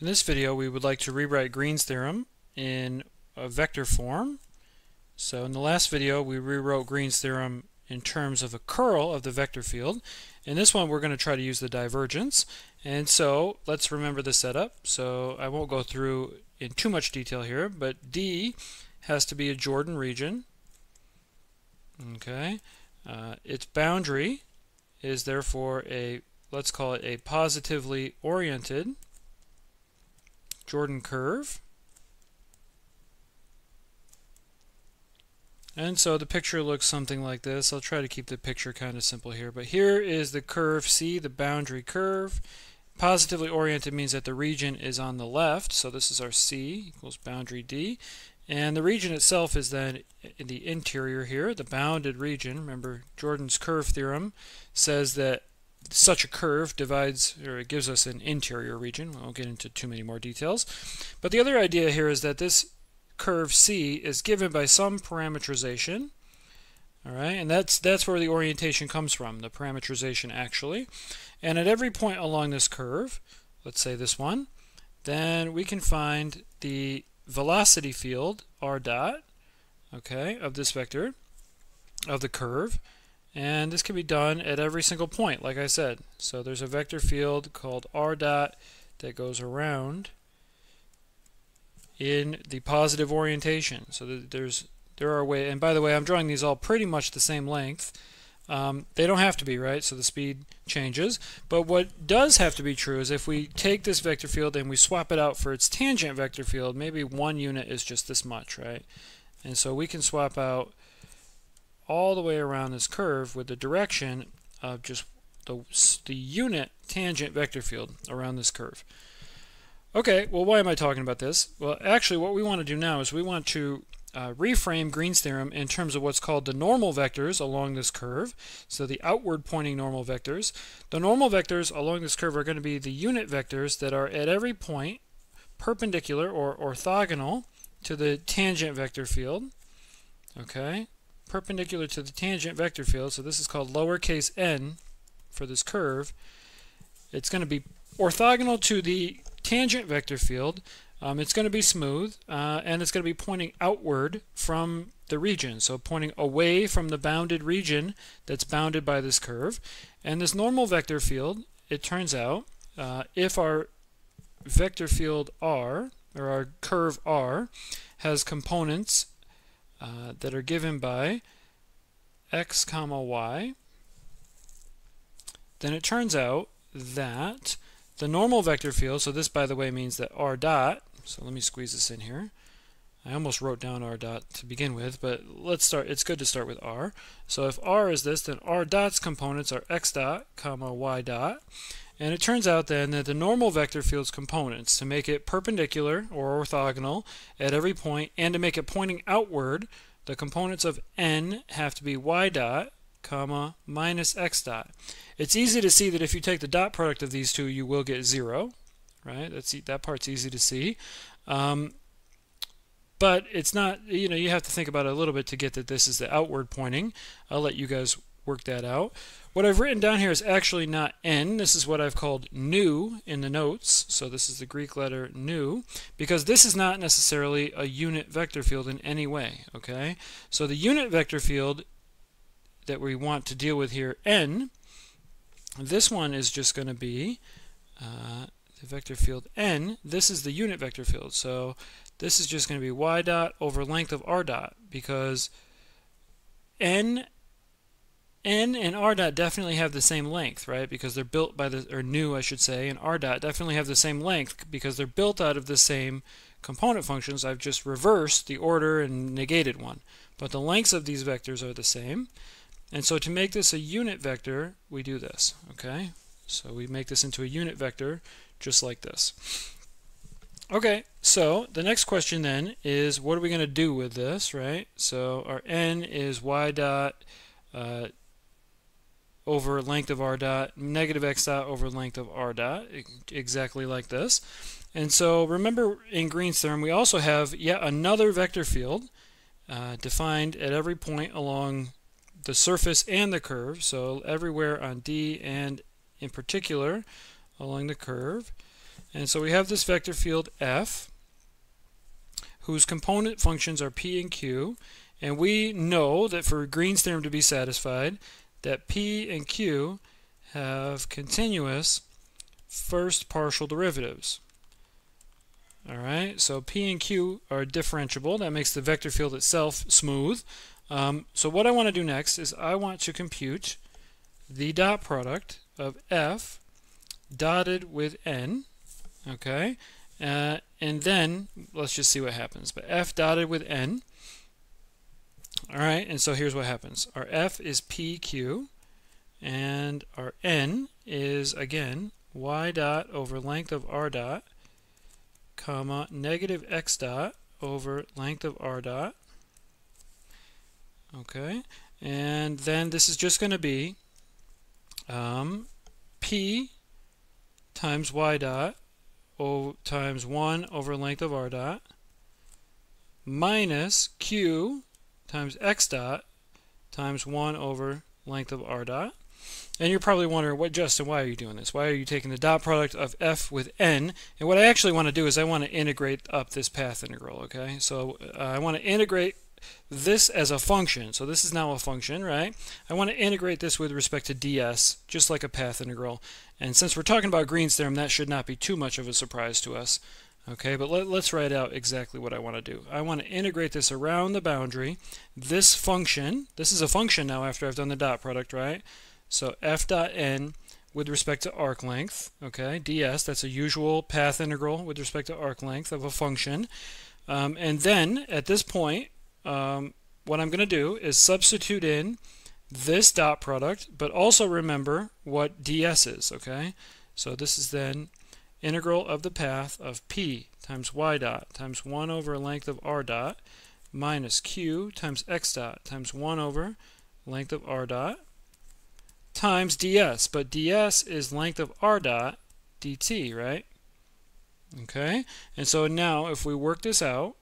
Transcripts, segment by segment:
In this video we would like to rewrite Green's theorem in a vector form. So in the last video we rewrote Green's theorem in terms of a curl of the vector field. In this one we're going to try to use the divergence. And so let's remember the setup. So I won't go through in too much detail here, but D has to be a Jordan region. Okay. Uh, its boundary is therefore a, let's call it a positively oriented Jordan curve. And so the picture looks something like this. I'll try to keep the picture kind of simple here. But here is the curve C, the boundary curve. Positively oriented means that the region is on the left. So this is our C equals boundary D. And the region itself is then in the interior here, the bounded region. Remember, Jordan's curve theorem says that such a curve divides or it gives us an interior region. We won't get into too many more details. But the other idea here is that this curve C is given by some parameterization. All right, and that's that's where the orientation comes from, the parameterization actually. And at every point along this curve, let's say this one, then we can find the velocity field r dot, okay, of this vector of the curve and this can be done at every single point, like I said. So there's a vector field called r dot that goes around in the positive orientation. So there's there are way, and by the way, I'm drawing these all pretty much the same length. Um, they don't have to be, right? So the speed changes. But what does have to be true is if we take this vector field and we swap it out for its tangent vector field, maybe one unit is just this much, right? And so we can swap out all the way around this curve with the direction of just the, the unit tangent vector field around this curve. Okay, well why am I talking about this? Well actually what we want to do now is we want to uh, reframe Green's theorem in terms of what's called the normal vectors along this curve. So the outward pointing normal vectors. The normal vectors along this curve are going to be the unit vectors that are at every point perpendicular or orthogonal to the tangent vector field. Okay, perpendicular to the tangent vector field, so this is called lowercase n for this curve, it's going to be orthogonal to the tangent vector field. Um, it's going to be smooth, uh, and it's going to be pointing outward from the region, so pointing away from the bounded region that's bounded by this curve. And this normal vector field, it turns out, uh, if our vector field R, or our curve R, has components uh, that are given by x comma y, then it turns out that the normal vector field, so this by the way means that r dot, so let me squeeze this in here. I almost wrote down r dot to begin with, but let's start, it's good to start with r. So if r is this, then r dot's components are x dot comma y dot. And it turns out then that the normal vector field's components, to make it perpendicular or orthogonal at every point and to make it pointing outward, the components of n have to be y dot, comma, minus x dot. It's easy to see that if you take the dot product of these two, you will get 0, right? That's, that part's easy to see. Um, but it's not, you know, you have to think about it a little bit to get that this is the outward pointing. I'll let you guys work that out. What I've written down here is actually not n. This is what I've called nu in the notes. So this is the Greek letter nu, because this is not necessarily a unit vector field in any way. Okay, so the unit vector field that we want to deal with here, n, this one is just going to be uh, the vector field n. This is the unit vector field. So this is just going to be y dot over length of r dot, because n N and R dot definitely have the same length, right? Because they're built by the, or nu, I should say, and R dot definitely have the same length because they're built out of the same component functions. I've just reversed the order and negated one. But the lengths of these vectors are the same. And so to make this a unit vector, we do this, okay? So we make this into a unit vector just like this. Okay, so the next question then is what are we going to do with this, right? So our n is y dot uh, over length of r dot, negative x dot over length of r dot, exactly like this. And so remember in Green's theorem we also have yet another vector field uh, defined at every point along the surface and the curve, so everywhere on D and in particular along the curve. And so we have this vector field f whose component functions are p and q. And we know that for Green's theorem to be satisfied, that p and q have continuous first partial derivatives. All right, so p and q are differentiable. That makes the vector field itself smooth. Um, so what I want to do next is I want to compute the dot product of f dotted with n, okay? Uh, and then let's just see what happens. But f dotted with n, all right, and so here's what happens. Our f is pq, and our n is, again, y dot over length of r dot, comma, negative x dot over length of r dot. Okay, and then this is just going to be um, p times y dot o times 1 over length of r dot minus q times x dot times 1 over length of r dot. And you're probably wondering, what Justin, why are you doing this? Why are you taking the dot product of f with n? And what I actually want to do is I want to integrate up this path integral, okay? So uh, I want to integrate this as a function. So this is now a function, right? I want to integrate this with respect to ds, just like a path integral. And since we're talking about Green's theorem, that should not be too much of a surprise to us. Okay, but let, us write out exactly what I want to do. I want to integrate this around the boundary. This function, this is a function now after I've done the dot product, right? So f dot n with respect to arc length, okay, ds, that's a usual path integral with respect to arc length of a function. Um, and then at this point, um, what I'm going to do is substitute in this dot product, but also remember what ds is, okay? So this is then integral of the path of p times y dot times 1 over length of r dot minus q times x dot times 1 over length of r dot times ds. But ds is length of r dot dt, right? Okay, and so now if we work this out,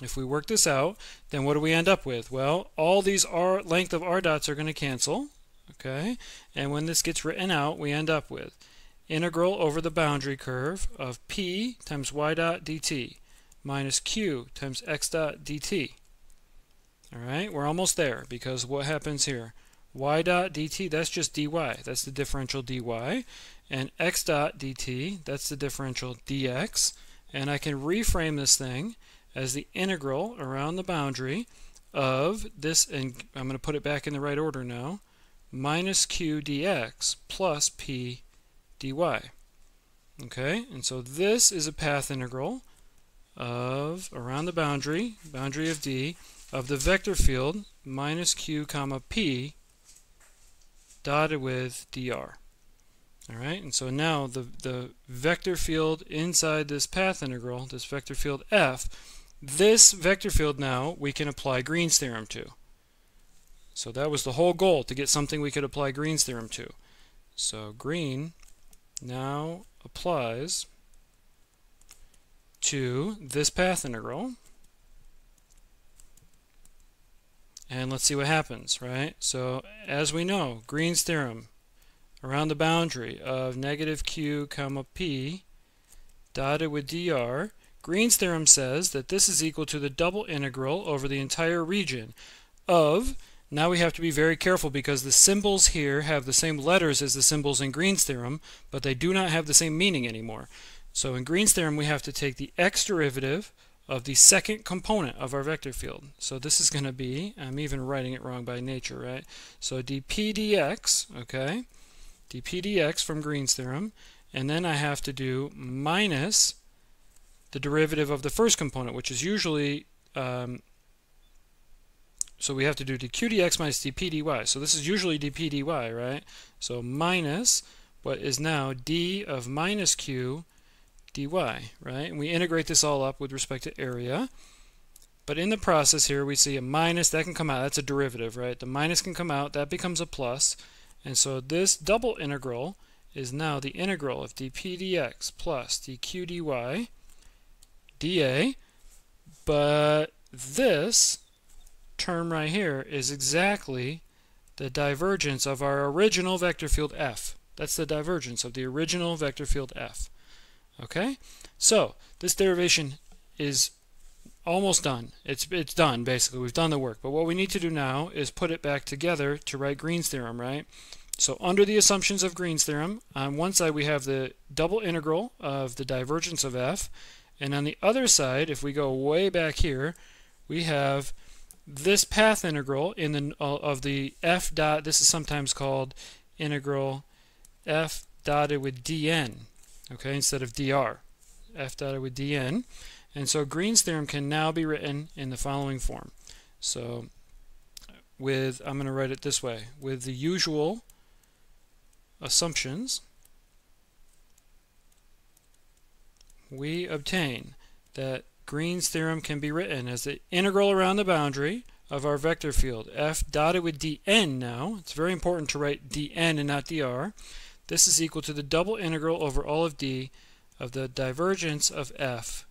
if we work this out, then what do we end up with? Well, all these r length of r dots are going to cancel. Okay, and when this gets written out, we end up with integral over the boundary curve of p times y dot dt minus q times x dot dt. All right, we're almost there because what happens here? y dot dt, that's just dy. That's the differential dy. And x dot dt, that's the differential dx. And I can reframe this thing as the integral around the boundary of this, and I'm going to put it back in the right order now, minus q dx plus p dy. Okay, and so this is a path integral of around the boundary, boundary of D, of the vector field minus q comma p dotted with dr. All right, and so now the, the vector field inside this path integral, this vector field f, this vector field now we can apply Green's theorem to. So that was the whole goal, to get something we could apply Green's theorem to. So Green now applies to this path integral. And let's see what happens, right? So as we know, Green's theorem around the boundary of negative q comma p dotted with dr Green's theorem says that this is equal to the double integral over the entire region of, now we have to be very careful because the symbols here have the same letters as the symbols in Green's theorem, but they do not have the same meaning anymore. So in Green's theorem we have to take the x derivative of the second component of our vector field. So this is going to be, I'm even writing it wrong by nature, right? So dp dx, okay, dp dx from Green's theorem, and then I have to do minus the derivative of the first component, which is usually, um, so we have to do dq dx minus dp dy. So this is usually dp dy, right? So minus what is now d of minus q dy, right? And we integrate this all up with respect to area. But in the process here, we see a minus, that can come out, that's a derivative, right? The minus can come out, that becomes a plus. And so this double integral is now the integral of dp dx plus dq dy dA, but this term right here is exactly the divergence of our original vector field f. That's the divergence of the original vector field f. Okay? So, this derivation is almost done. It's, it's done, basically. We've done the work. But what we need to do now is put it back together to write Green's theorem, right? So under the assumptions of Green's theorem, on one side we have the double integral of the divergence of f, and on the other side, if we go way back here, we have this path integral in the uh, of the f dot. This is sometimes called integral f dotted with dn, okay, instead of dr, f dotted with dn. And so Green's theorem can now be written in the following form. So with, I'm going to write it this way, with the usual assumptions, we obtain that Green's theorem can be written as the integral around the boundary of our vector field f dotted with dn now. It's very important to write dn and not dr. This is equal to the double integral over all of d of the divergence of f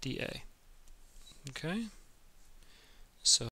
dA. Okay? So